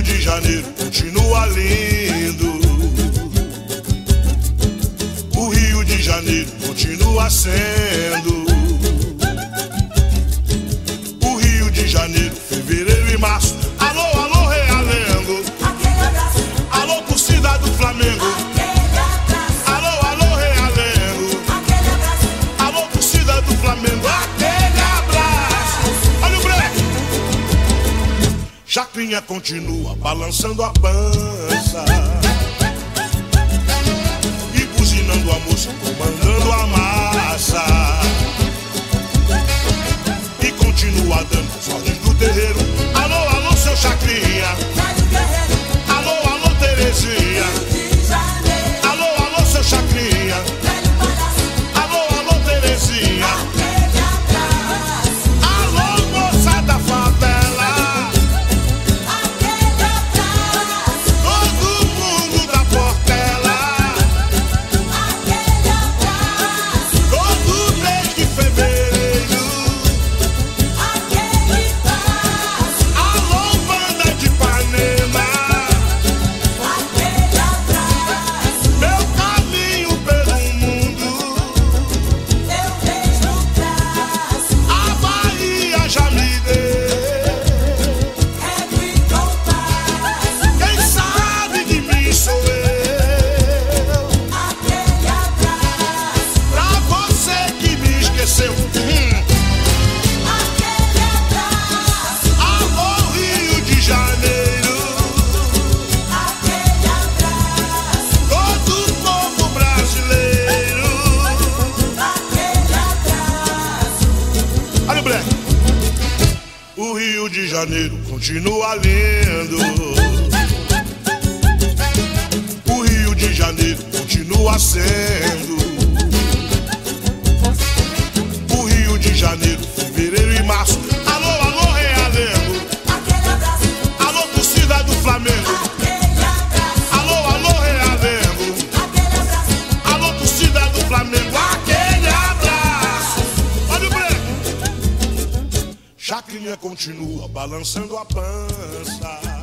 Rio de Janeiro continua lindo. O Rio de Janeiro continua sendo Chupinha continua balançando a pança. E buzinando a moça, comandando a massa. E continua dando sua aquele Hum. Amor, Rio de Janeiro. Todo povo brasileiro. Aquele Olha o breque. O Rio de Janeiro continua lindo. O Rio de Janeiro continua sendo. continua balançando a pança.